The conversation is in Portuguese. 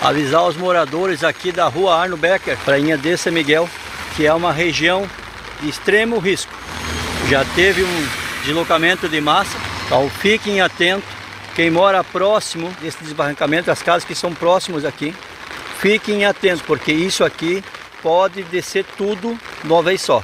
avisar os moradores aqui da rua Arno Becker, prainha de São Miguel, que é uma região de extremo risco. Já teve um deslocamento de massa, então fiquem atentos. Quem mora próximo desse desbarrancamento, as casas que são próximas aqui, fiquem atentos, porque isso aqui pode descer tudo de uma vez só.